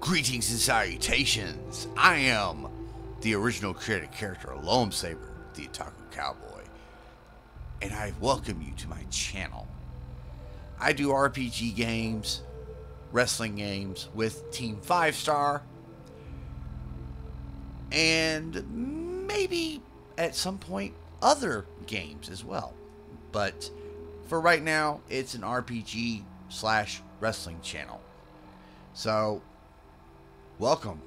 Greetings and salutations. I am the original created character, Lowem Saber, the Otaku Cowboy, and I welcome you to my channel. I do RPG games, wrestling games with Team 5 Star, and maybe at some point other games as well. But for right now, it's an RPG slash wrestling channel. So, Welcome.